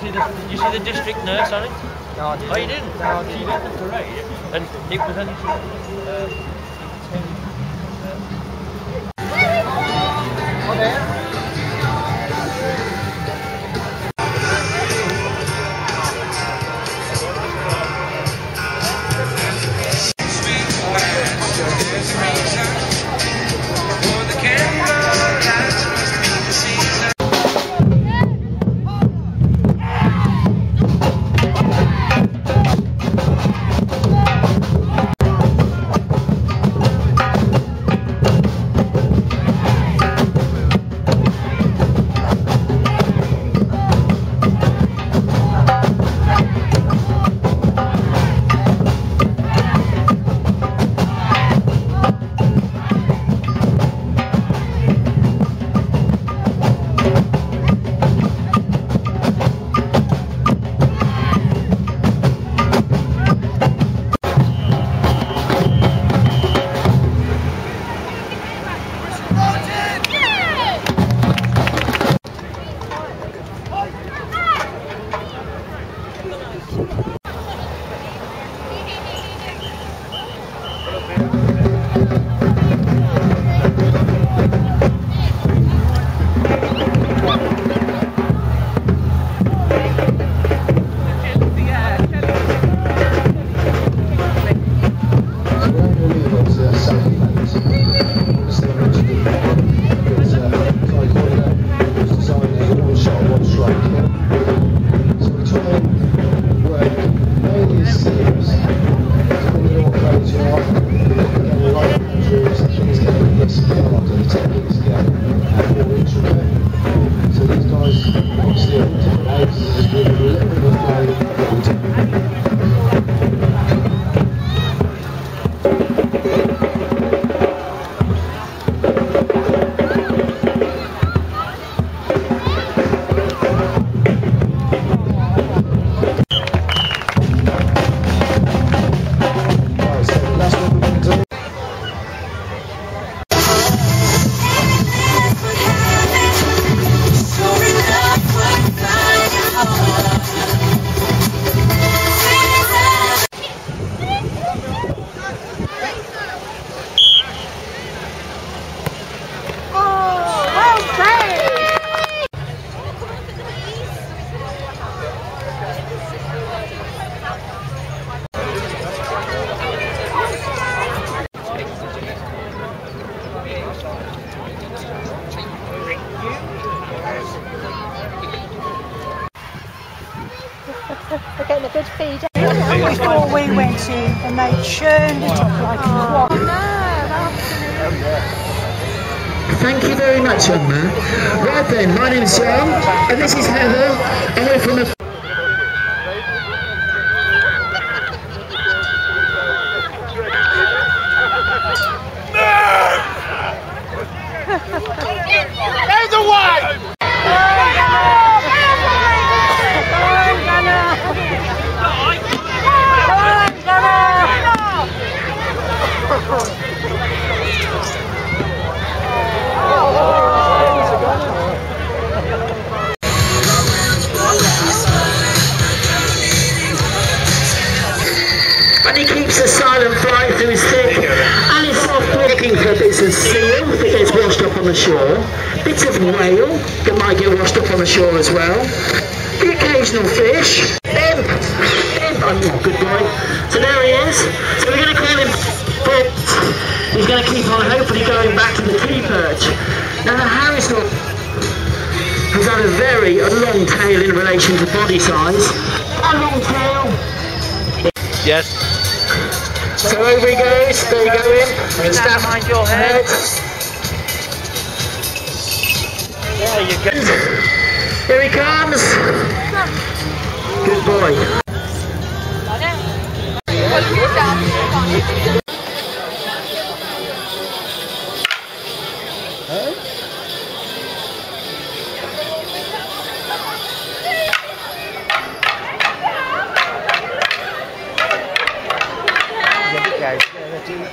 See the, you see the district nurse on it? No, I didn't. Oh, you didn't? No, I She didn't. did the parade, and it was only uh, Oh, there. We're getting a good feed. before we went in and they churned it up like a oh, quack. Thank you very much, young man. Right then, my name's John, and this is Heather, and we're from the... And he keeps a silent flight through his thick, and he's off looking for bits of seal that gets washed up on the shore, bits of whale that might get washed up on the shore as well, the occasional fish, imp, imp, oh, good boy. So there he is. So we're going going to keep on hopefully going back to the T-perch. Now the Harris look has had a very a long tail in relation to body size. A long tail. Yes. So over he goes, there you go in. Staff mind your head. There you go. Here he comes. Good boy. reais.